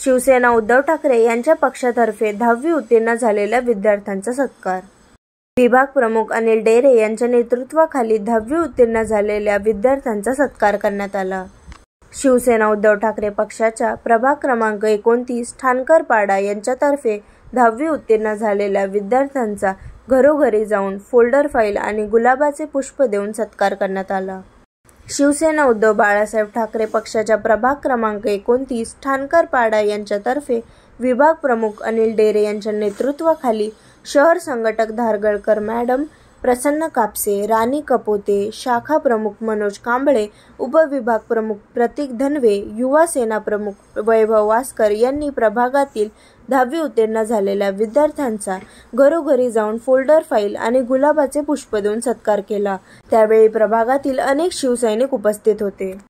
शिवसेना उद्धव ठाकरे यांच्या पक्षातर्फे दहावी उत्तीर्ण झालेल्या विद्यार्थ्यांचा सत्कार. विभाग प्रमुख अनिल डेरे यांच्या नेतृत्वाखाली दहावी उत्तीर्ण झालेल्या विद्यार्थ्यांचा सत्कार करण्यात आला. शिवसेना उद्धव ठाकरे पक्षाच्या प्रभाग क्रमांक एकोणतीस ठाणकरपाडा यांच्यातर्फे दहावी उत्तीर्ण झालेल्या विद्यार्थ्यांचा घरोघरी जाऊन फोल्डर फाईल आणि गुलाबाचे पुष्प देऊन सत्कार करण्यात आला. शिवसेना उद्धव बाळासाहेब ठाकरे पक्षाच्या प्रभाग क्रमांक एकोणतीस ठाणकरपाडा यांच्यातर्फे विभाग प्रमुख अनिल डेरे यांच्या नेतृत्वाखाली शहर संघटक धारगळकर मॅडम, प्रसन्न कापसे, राणी कपोते, शाखा प्रमुख मनोज कांबळे, उपविभाग प्रमुख प्रतीक धनवे, युवा सेना प्रमुख वैभव वास्कर यांनी प्रभागातील दहावी उत्तीर्ण झालेल्या विद्यार्थ्यांचा घरोघरी जाऊन फोल्डर फाईल आणि गुलाबाचे पुष्प देऊन सत्कार केला. त्यावेळी प्रभागातील अनेक शिवसैनिक उपस्थित होते.